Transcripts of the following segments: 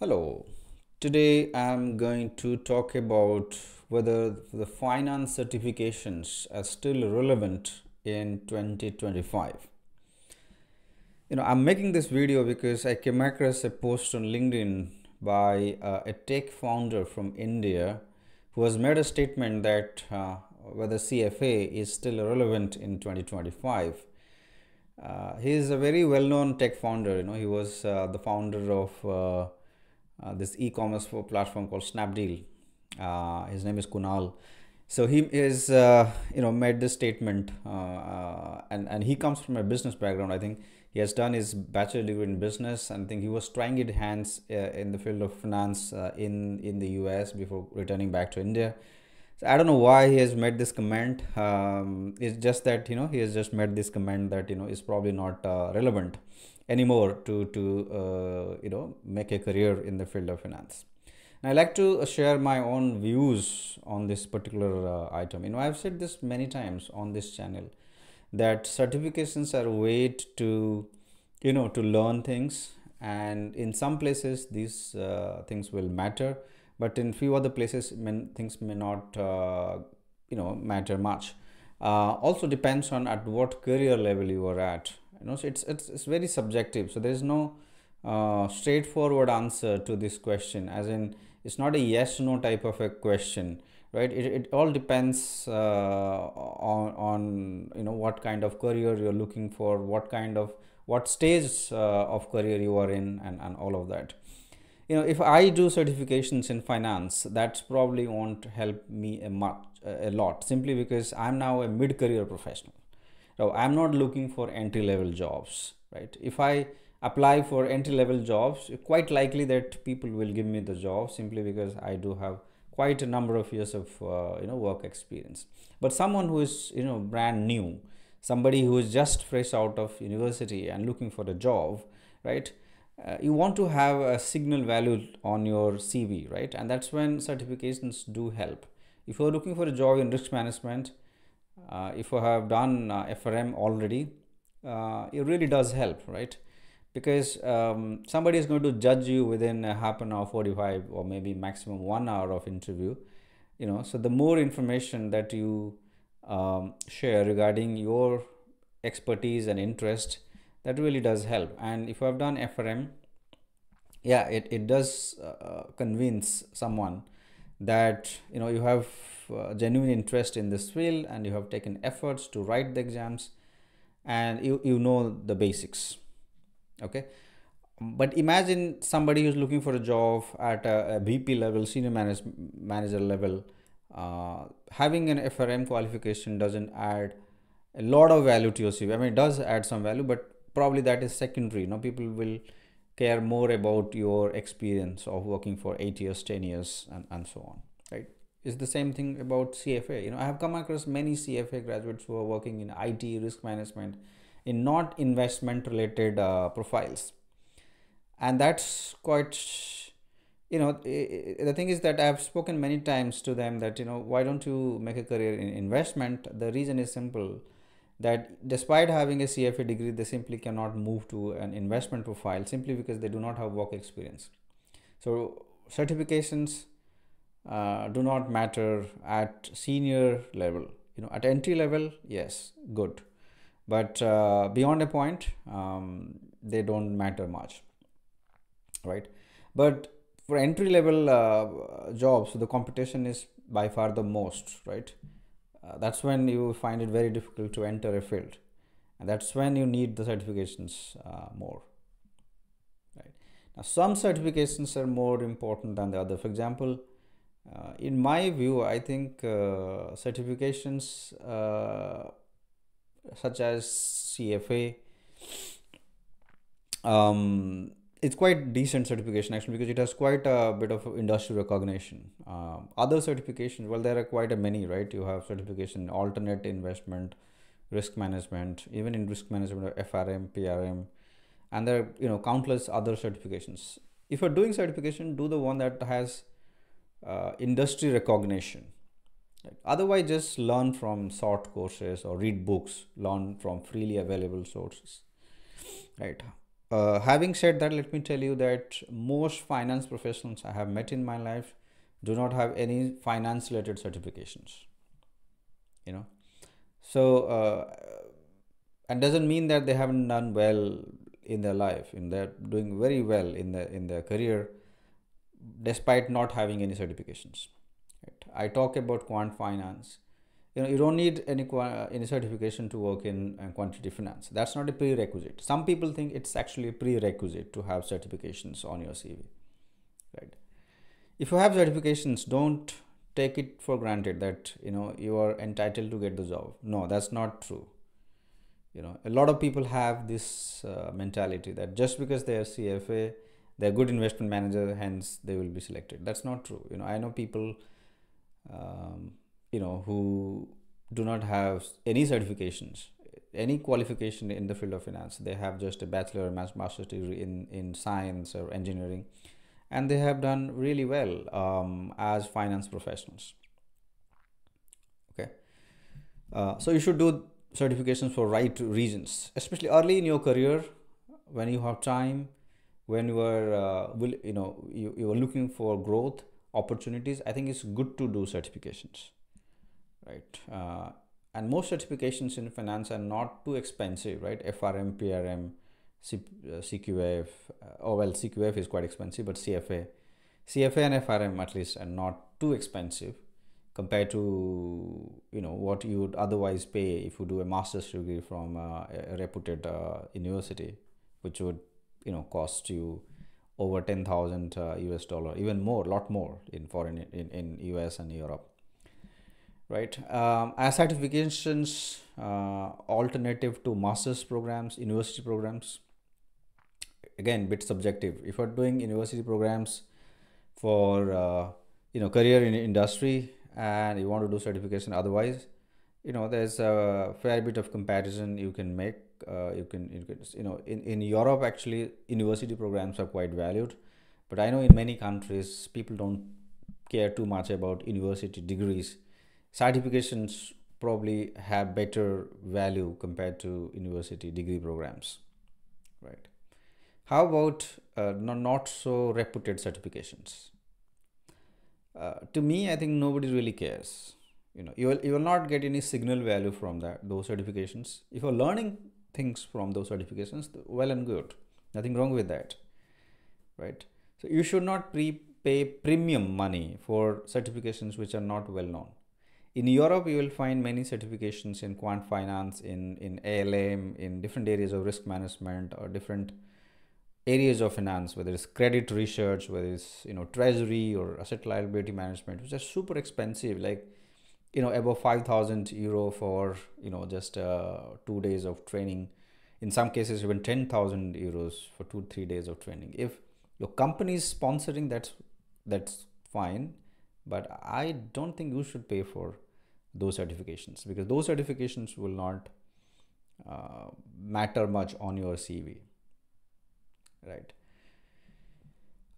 Hello. Today I'm going to talk about whether the finance certifications are still relevant in 2025. You know, I'm making this video because I came across a post on LinkedIn by uh, a tech founder from India who has made a statement that uh, whether CFA is still relevant in 2025. Uh, he is a very well-known tech founder. You know, he was uh, the founder of uh, this e-commerce platform called Snapdeal. Uh, his name is Kunal. So he is, uh, you know, made this statement, uh, uh, and and he comes from a business background. I think he has done his bachelor degree in business, and I think he was trying his hands uh, in the field of finance in in the U.S. before returning back to India. So I don't know why he has made this comment. Um, it's just that you know he has just made this comment that you know is probably not relevant anymore to to uh, you know make a career in the field of finance. And i like to share my own views on this particular uh, item. You know i've said this many times on this channel that certifications are a way to you know to learn things. And in some places these uh, things will matter. But in few other places may, things may not uh, you know matter much. Uh, also depends on at what career level you are at you know so it's it's, it's very subjective. So there is no uh, straightforward answer to this question as in it's not a yes no type of a question right? It, it all depends uh, on on you know what kind of career you're looking for what kind of what stage uh, of career you are in and, and all of that. You know if i do certifications in finance that's probably won't help me a much a lot simply because i'm now a mid career professional now i'm not looking for entry level jobs right? If i apply for entry level jobs quite likely that people will give me the job simply because i do have quite a number of years of uh, you know work experience. But someone who is you know brand new somebody who is just fresh out of university and looking for a job right uh, you want to have a signal value on your cv right? And that's when certifications do help. If you're looking for a job in risk management uh, if you have done uh, FRM already, uh, it really does help, right? Because um, somebody is going to judge you within a half an hour, 45 or maybe maximum one hour of interview, you know. So the more information that you um, share regarding your expertise and interest, that really does help. And if you have done FRM, yeah, it, it does uh, convince someone that you know you have uh, genuine interest in this field and you have taken efforts to write the exams and you, you know the basics okay? But imagine somebody who's looking for a job at a, a vp level senior manage, manager level uh, having an frm qualification doesn't add a lot of value to your cv i mean it does add some value but probably that is secondary. You know people will care more about your experience of working for 8 years 10 years and, and so on right is the same thing about CFA. You know, I have come across many CFA graduates who are working in IT, risk management, in not investment related uh, profiles. And that's quite, you know, the thing is that I've spoken many times to them that, you know, why don't you make a career in investment? The reason is simple that despite having a CFA degree, they simply cannot move to an investment profile simply because they do not have work experience. So, certifications uh, do not matter at senior level. You know at entry level yes good. But uh, beyond a point um, they don't matter much right? But for entry level uh, jobs the competition is by far the most right? Uh, that's when you find it very difficult to enter a field. And that's when you need the certifications uh, more right? Now some certifications are more important than the other. For example uh, in my view, I think uh, certifications uh, such as CFA, um, it's quite decent certification actually because it has quite a bit of industry recognition. Um, other certifications, well, there are quite a many, right? You have certification alternate investment, risk management, even in risk management, FRM, PRM, and there are you know countless other certifications. If you're doing certification, do the one that has uh, industry recognition. Otherwise, just learn from short courses or read books, learn from freely available sources. Right. uh, having said that, let me tell you that most finance professionals I have met in my life do not have any finance related certifications. You know, so uh, and doesn't mean that they haven't done well in their life. In they're doing very well in their in their career, despite not having any certifications. Right? I talk about quant finance. You know you don't need any any certification to work in uh, quantitative finance. That's not a prerequisite. Some people think it's actually a prerequisite to have certifications on your cv right? If you have certifications don't take it for granted that you know you are entitled to get the job. No that's not true. You know a lot of people have this uh, mentality that just because they are cfa they're good investment manager hence they will be selected. That's not true. You know i know people um, you know who do not have any certifications any qualification in the field of finance. They have just a bachelor or master's degree in in science or engineering and they have done really well um, as finance professionals. Okay? Uh, so you should do certifications for right reasons especially early in your career when you have time when you are uh, will you know you, you are looking for growth opportunities i think it's good to do certifications right? Uh, and most certifications in finance are not too expensive, right? FRM, PRM, C, uh, CQF, uh, oh well, CQF is quite expensive, but CFA, CFA and FRM at least are not too expensive compared to you know what you would otherwise pay if you do a master's degree from uh, a reputed uh, university, which would you know cost you over 10,000 uh, US dollar, even more, a lot more in foreign in, in US and Europe. Right um, as certifications uh, alternative to master's programs university programs. Again bit subjective. If you're doing university programs for uh, you know career in industry and you want to do certification otherwise you know there's a fair bit of comparison you can make uh, you can you can you know in, in europe actually university programs are quite valued. But i know in many countries people don't care too much about university degrees. Certifications probably have better value compared to university degree programs right? How about uh, not so reputed certifications? Uh, to me i think nobody really cares. You know you will, you will not get any signal value from that those certifications. If you're learning things from those certifications well and good. Nothing wrong with that right? So you should not pay premium money for certifications which are not well known. In Europe, you will find many certifications in quant finance, in, in ALM, in different areas of risk management or different areas of finance, whether it's credit research, whether it's you know treasury or asset liability management, which are super expensive, like you know above five thousand euro for you know just uh, two days of training. In some cases, even ten thousand euros for two three days of training. If your company is sponsoring, that's that's fine, but I don't think you should pay for those certifications because those certifications will not uh, matter much on your CV, right?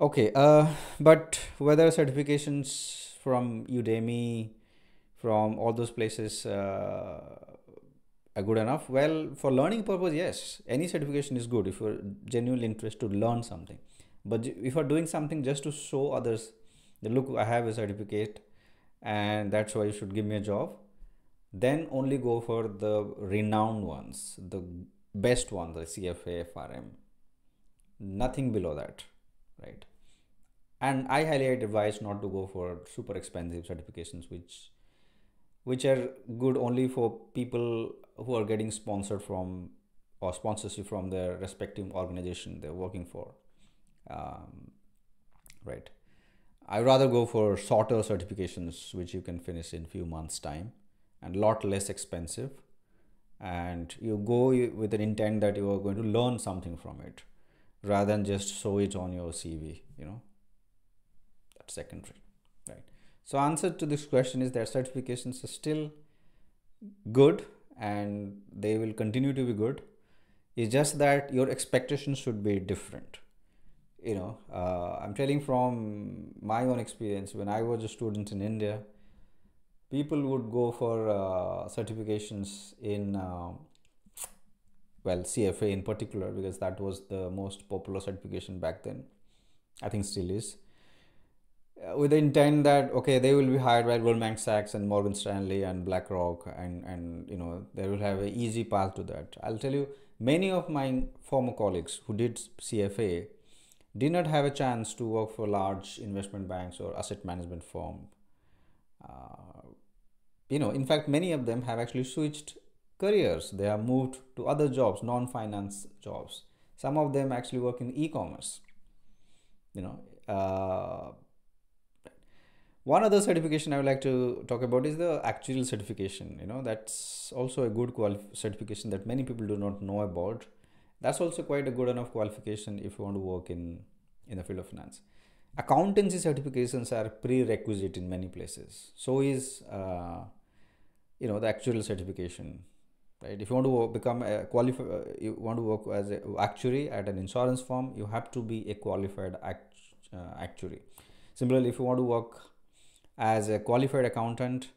Okay, uh, but whether certifications from Udemy, from all those places uh, are good enough? Well, for learning purpose, yes, any certification is good if you're genuinely interested to learn something. But if you're doing something just to show others, that look, I have a certificate, and that's why you should give me a job then only go for the renowned ones the best ones the cfa frm nothing below that right and i highly advise not to go for super expensive certifications which which are good only for people who are getting sponsored from or sponsorship from their respective organization they're working for. Um, right. I rather go for shorter certifications which you can finish in few months time and lot less expensive. And you go with an intent that you are going to learn something from it rather than just show it on your CV you know. That's secondary so answer to this question is that certifications are still good and they will continue to be good it's just that your expectations should be different you know uh, i'm telling from my own experience when i was a student in india people would go for uh, certifications in uh, well CFA in particular because that was the most popular certification back then. I think still is. Uh, with the intent that okay they will be hired by Goldman Sachs and Morgan Stanley and BlackRock and and you know they will have an easy path to that. I'll tell you many of my former colleagues who did CFA did not have a chance to work for large investment banks or asset management firm. Uh, you know, in fact, many of them have actually switched careers. They have moved to other jobs, non-finance jobs. Some of them actually work in e-commerce. You know, uh, one other certification I would like to talk about is the actuarial certification. You know, that's also a good certification that many people do not know about. That's also quite a good enough qualification if you want to work in in the field of finance. Accountancy certifications are prerequisite in many places. So is uh, you know the actuarial certification right if you want to become a qualified uh, you want to work as an actuary at an insurance firm you have to be a qualified act, uh, actuary similarly if you want to work as a qualified accountant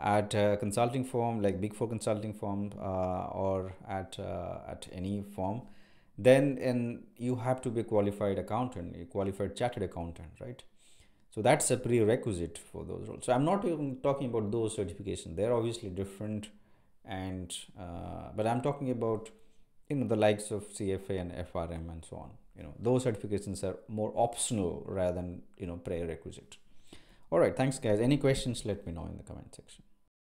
at a consulting firm like big four consulting firm uh, or at uh, at any firm then and you have to be a qualified accountant a qualified chartered accountant right? So that's a prerequisite for those roles. So i'm not even talking about those certifications they're obviously different and uh, but i'm talking about you know the likes of cfa and frm and so on. You know those certifications are more optional rather than you know prerequisite all right thanks guys. Any questions let me know in the comment section